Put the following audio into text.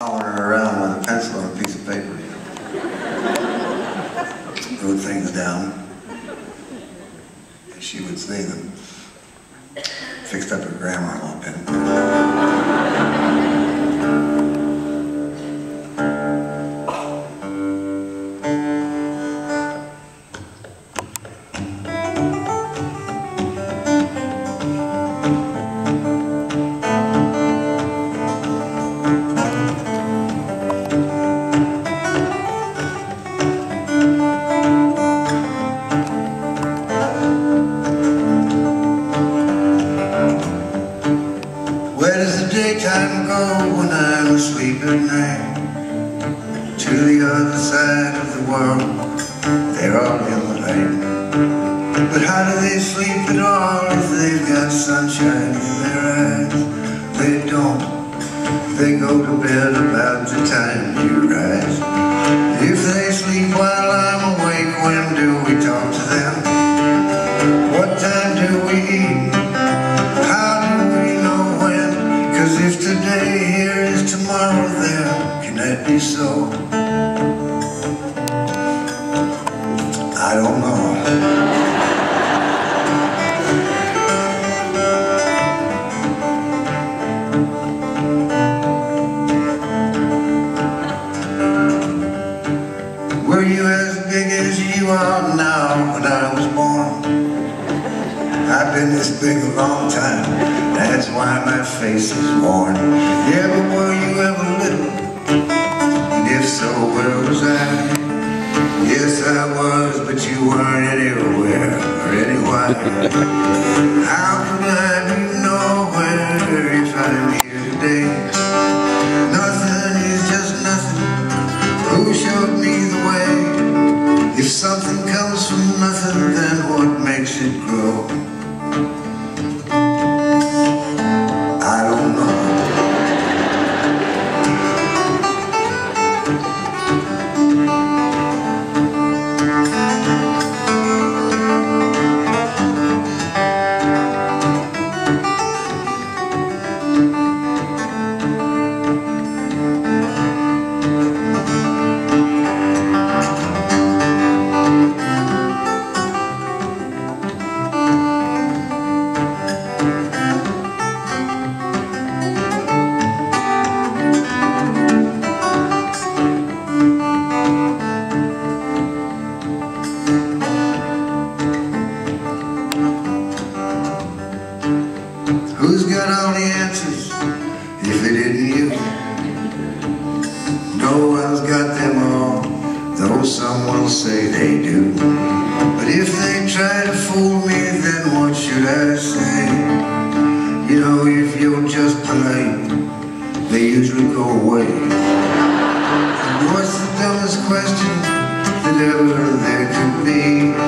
following around with a pencil and a piece of paper. Wrote things down. And she would say them. Fixed up her grammar a little bit. The daytime go when I'm asleep at night? To the other side of the world, they're all in the light. But how do they sleep at all if they've got sunshine in their eyes? They don't. They go to bed about the time you rise. If they sleep while I'm awake, when do we talk Cause if today here is tomorrow there, can that be so? I don't know. Were you as big as you are now when I was born? I've been this big a long time, face is worn. Yeah, but were you ever little? And if so, where was I? Yes, I was, but you weren't anywhere or anywhere. How could I be nowhere if I'm here today? Nothing is just nothing. Who showed me the way? Try to fool me, then what should I say? You know, if you're just polite, they usually go away. And what's the dumbest question that ever there could be?